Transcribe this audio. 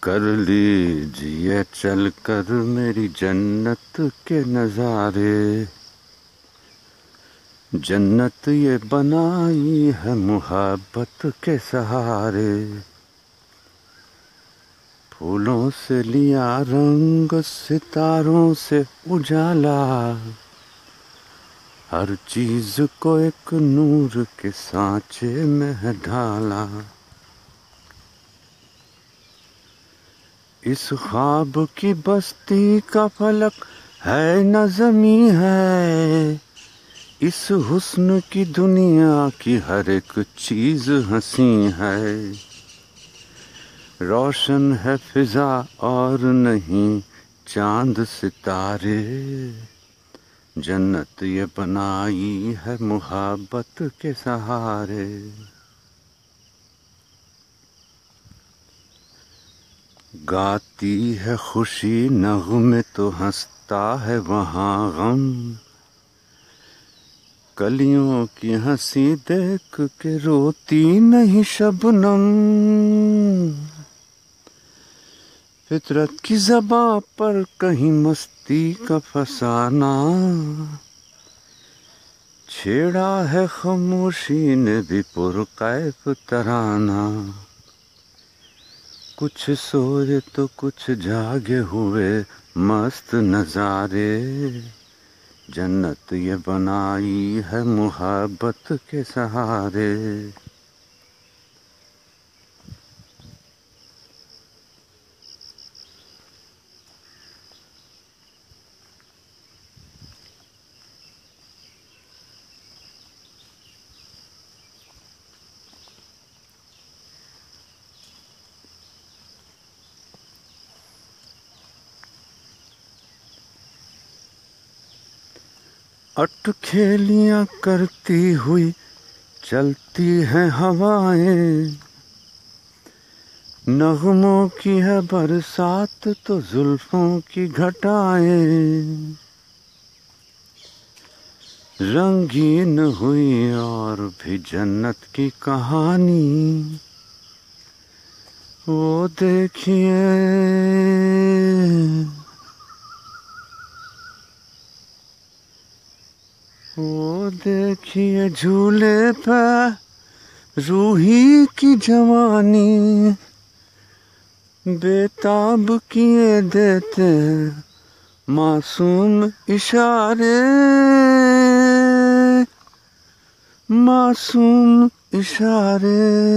کر لیجیے چل کر میری جنت کے نظارے۔ جنت یہ بنائی ہے محبت کے سہارے۔ پھولوں سے لیا رنگ، ستاروں سے اجالا۔ ہر چیز کو ایک نور کے سانچے میں ڈھالا۔ اس خواب کی بستی کا فلک ہے نظمی ہے۔ اس حسن کی دنیا کی ہر ایک چیز ہنسی ہے۔ روشن ہے فضا اور نہیں چاند ستارے۔ جنت یہ بنائی ہے محبت کے سہارے۔ گاتی ہے خوشی نغمے تو ہنستا ہے وہاں غم۔ کلیوں کی ہنسی دیکھ کے روتی نہیں شبنم فطرت کی زباں پر کہیں مستی کا فسانہ۔ چھیڑا ہے خاموشی نے بھی پرقیف ترانہ۔ کچھ سوئے تو کچھ جاگے ہوئے مست نظارے۔ جنت یہ بنائی ہے محبت کے سہارے۔ اٹ کھیلیاں کرتی ہوئی چلتی ہیں ہوائیں۔ نغموں کی ہے برسات تو زلفوں کی گھٹائیں۔ رنگین ہوئی اور بھی جنت کی کہانی۔ وہ دیکھیے وہ دیکھیے جھولے پہ روحی کی جوانی۔ بےتاب کیے دیتے معصوم اشارے۔ معصوم اشارے۔